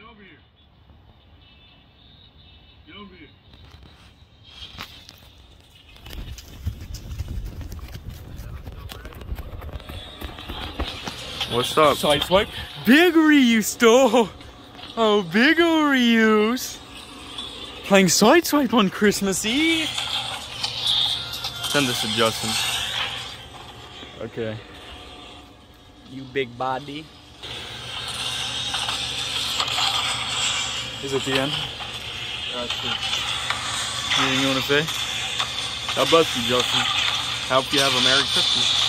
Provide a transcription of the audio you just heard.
over here. Get over here. What's up? Sideswipe. Big reuse store. Oh, big reuse. Playing Sideswipe on Christmas Eve. Send this to Justin. Okay. You big body. Is it the end? Anything you want to say? God bless you, Justin. Hope you have a Merry Christmas.